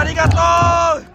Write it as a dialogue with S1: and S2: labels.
S1: ありがとう。